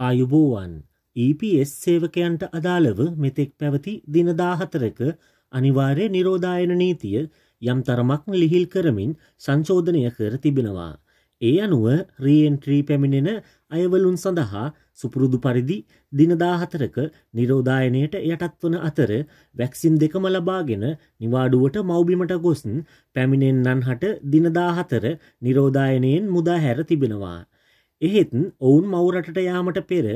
ආයුබෝවන් EPS සේවකයන්ට අදාළව මෙතෙක් පැවති දිනදාහතරක අනිවාර්ය නිරෝධායන නීතිය යම් තරමක් ලිහිල් කරමින් සංශෝධනය කර තිබෙනවා. ඒ අනුව රීඑන්ට්‍රී පැමිණෙන අයවලුන් සඳහා සුපුරුදු පරිදි දිනදාහතරක නිරෝධායනයට යටත්වන අතර වැක්සින් දෙකම ලබාගෙන නිවාඩුවට මෞබිමට ගොස්න් පැමිණෙන්න්නන් හට දිනදාහතර නිරෝධායනයෙන් මුදා හැර තිබෙනවා. එහෙත් ඔවුන් මවරටට යාමට පෙර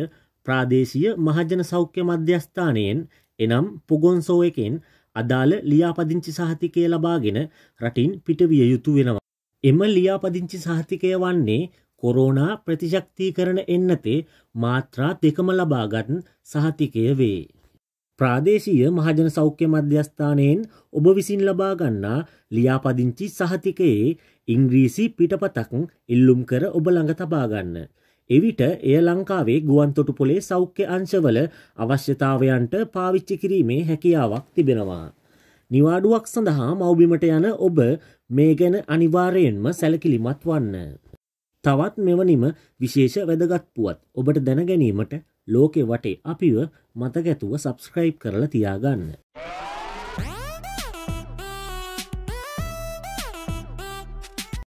ප්‍රාදේශීය මහජන සෞඛ්‍ය මධ්‍යස්ථානයෙන් එනම් පුගොන්සෝ එකෙන් අදාළ ලියාපදිංචි සහතිකය ලබාගෙන රටින් පිටවිය යුතු වෙනවා. එම ලියාපදිංචි සහතිකය වන්නේ කොරෝනා ප්‍රතිශක්ති කරන එන්නතේ මාත්‍රා දෙකම ලබාගත් සහතිකය වේ. ප්‍රාදේශීය මහජන සෞඛ්‍ය මධ්‍යස්ථානයෙන් ඔබ විසින් ලබාගන්නා ලියාපදිංචි සහතිකයේ ඉංග්‍රීසි පිටපතක් ඉල්ලුම් කර ඔබ ළඟ තබාගන්න. එවිට එය ලංකාවේ ගුවන්තොටු පොලේ සෞඛ්‍ය අංශවල අවශ්‍යතාවයන්ට පාවිච්චි කිරීමේ හැකියාවක් තිබෙනවා. නිවාඩුවක් සඳහා මෞබිමට යන ඔබ මේ ගැන අනිවාර්යෙන්ම සැලකිලිමත් වන්න. තවත් මෙවනිම විශේෂ වැදගත් පුවත් ඔබට දැනගැනීමට ලෝකෙ වටේ අපිව මතගැතුව සබස්ක්‍රයිබ් කරලා තියාගන්න.